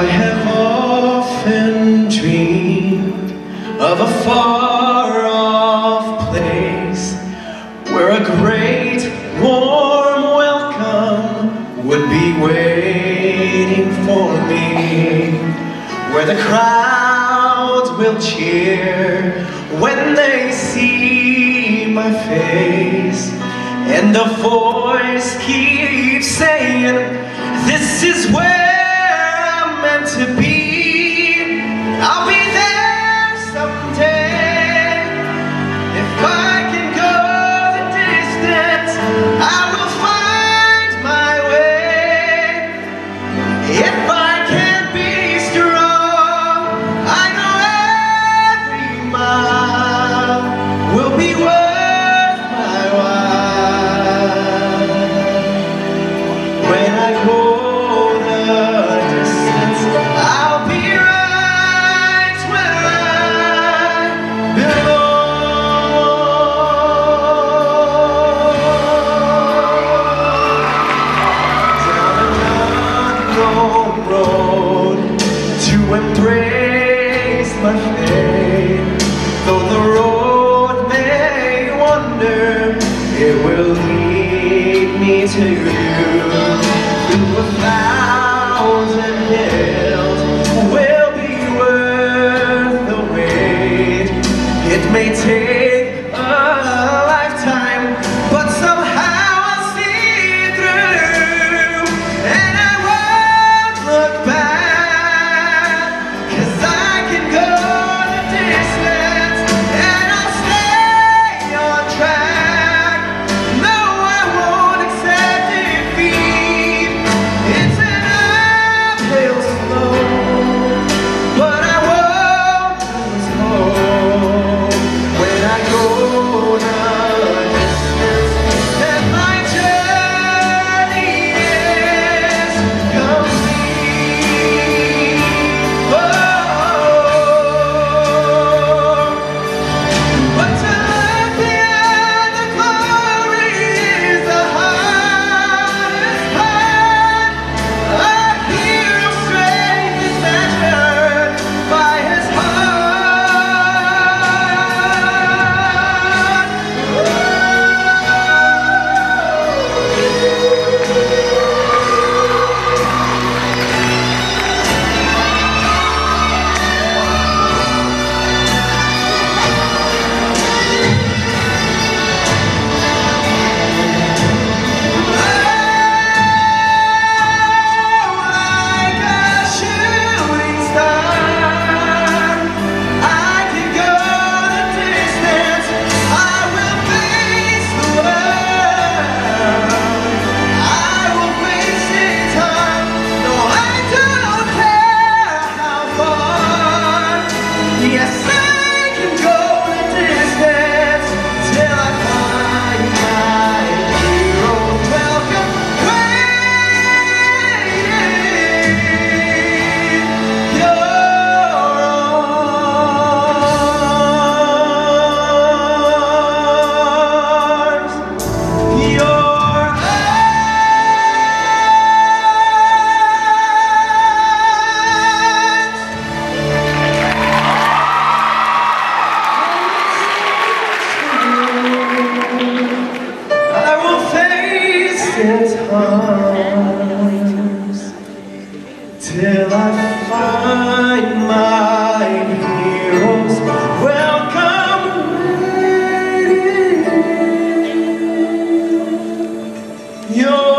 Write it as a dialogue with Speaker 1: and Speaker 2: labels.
Speaker 1: I have often dreamed of a far-off place where a great warm welcome would be waiting for me, where the crowds will cheer when they see my face, and the voice keeps saying, this is where to be much pain Though the road may wander It will lead me to you. Through a times till I find my heroes welcome waiting. You're.